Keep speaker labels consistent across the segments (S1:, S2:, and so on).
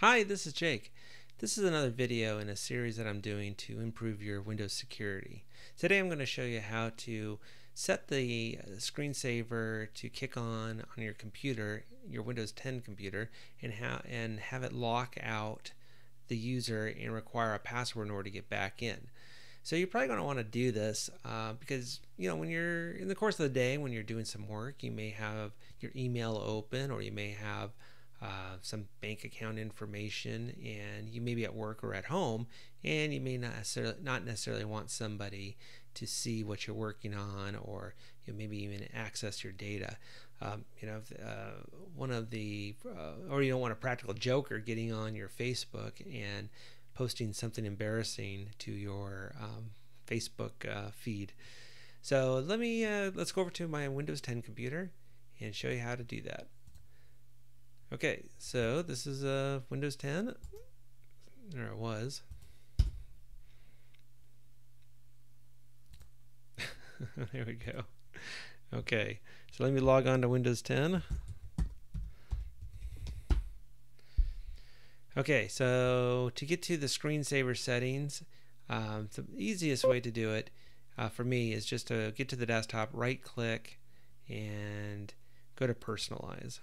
S1: Hi, this is Jake. This is another video in a series that I'm doing to improve your Windows security. Today I'm going to show you how to set the uh, screensaver to kick on on your computer, your Windows 10 computer, and how and have it lock out the user and require a password in order to get back in. So you're probably going to want to do this uh, because you know when you're in the course of the day when you're doing some work, you may have your email open or you may have uh, some bank account information, and you may be at work or at home, and you may not necessarily, not necessarily want somebody to see what you're working on, or you know, maybe even access your data. Um, you know, uh, one of the, uh, or you don't want a practical joker getting on your Facebook and posting something embarrassing to your um, Facebook uh, feed. So let me uh, let's go over to my Windows 10 computer and show you how to do that. Okay, so this is uh, Windows 10. There it was. there we go. Okay, so let me log on to Windows 10. Okay, so to get to the screensaver settings, um, the easiest way to do it uh, for me is just to get to the desktop, right click, and go to personalize.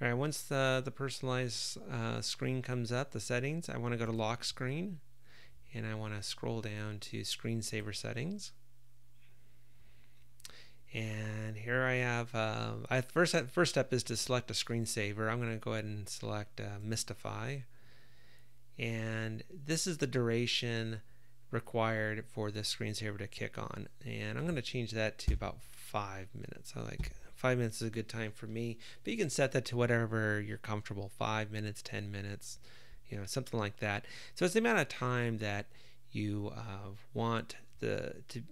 S1: All right, once the, the personalized uh, screen comes up, the settings, I want to go to lock screen and I want to scroll down to screensaver settings. And here I have, uh, I first, first step is to select a screensaver. I'm going to go ahead and select uh, Mystify. And this is the duration required for the screensaver to kick on. And I'm going to change that to about five minutes. I like Five minutes is a good time for me, but you can set that to whatever you're comfortable. Five minutes, ten minutes, you know, something like that. So it's the amount of time that you uh, want the to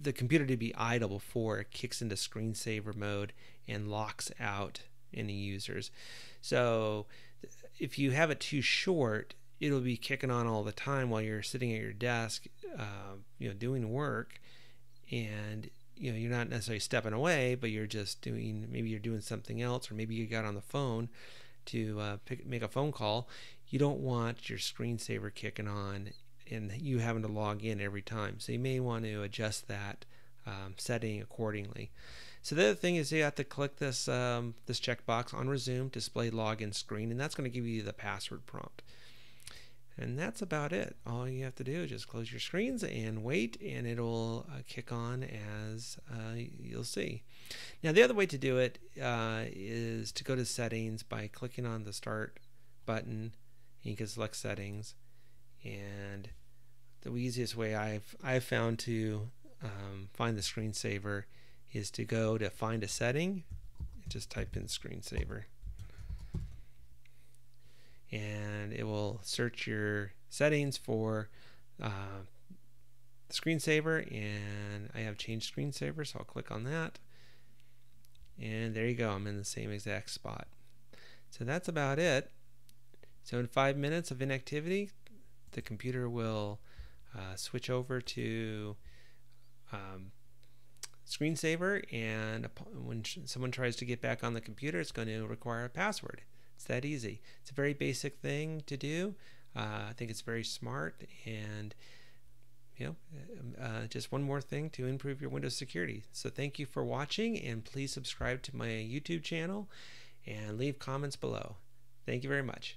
S1: the computer to be idle before it kicks into screensaver mode and locks out any users. So if you have it too short, it'll be kicking on all the time while you're sitting at your desk, uh, you know, doing work, and you know you're not necessarily stepping away but you're just doing maybe you're doing something else or maybe you got on the phone to uh, pick, make a phone call. You don't want your screensaver kicking on and you having to log in every time. So you may want to adjust that um, setting accordingly. So the other thing is you have to click this um, this checkbox on resume display login screen and that's going to give you the password prompt and that's about it. All you have to do is just close your screens and wait, and it'll uh, kick on as uh, you'll see. Now, the other way to do it uh, is to go to settings by clicking on the start button. You can select settings, and the easiest way I've I've found to um, find the screensaver is to go to find a setting and just type in screensaver and search your settings for uh, screensaver and I have changed screensaver so I'll click on that. And there you go I'm in the same exact spot. So that's about it. So in five minutes of inactivity the computer will uh, switch over to um, screensaver and when someone tries to get back on the computer it's going to require a password that easy. It's a very basic thing to do. Uh, I think it's very smart and you know, uh, just one more thing to improve your Windows security. So thank you for watching and please subscribe to my YouTube channel and leave comments below. Thank you very much.